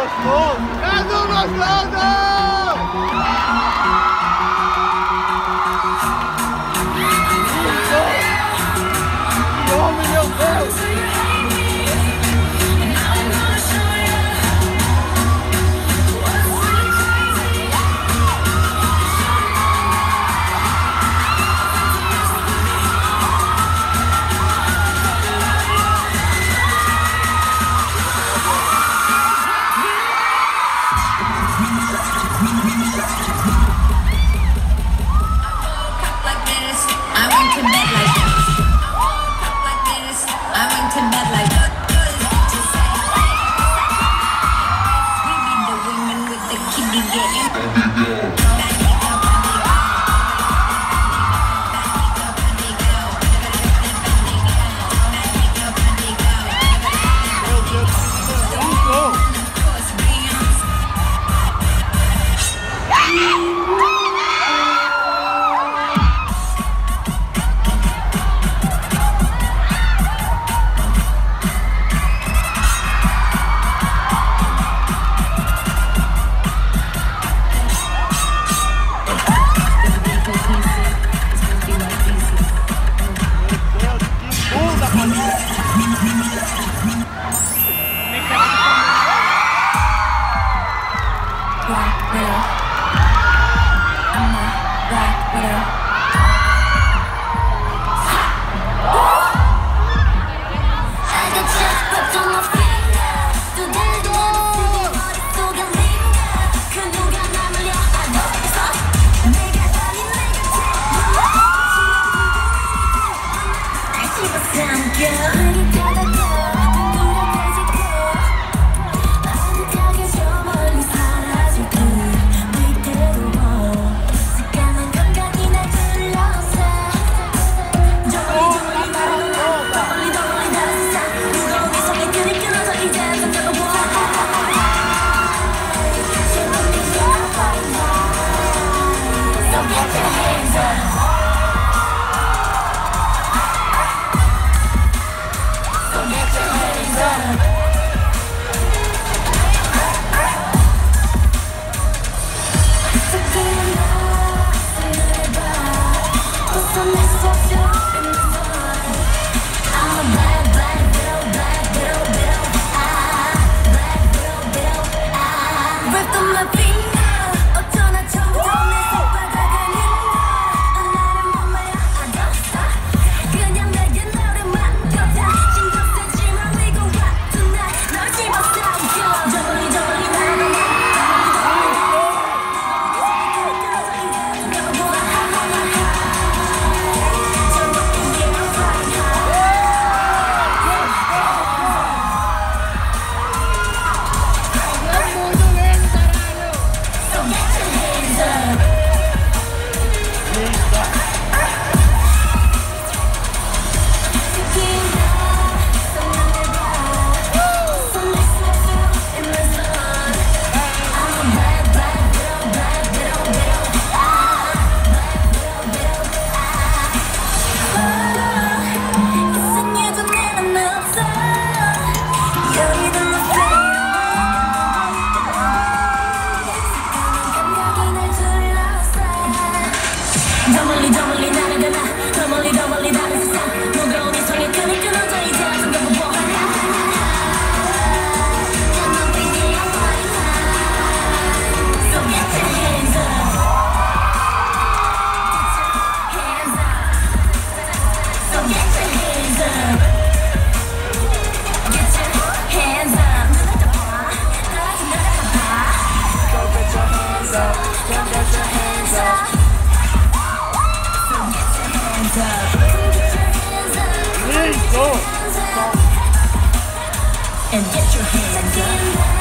gostoso! É do gostoso! Getting. Black And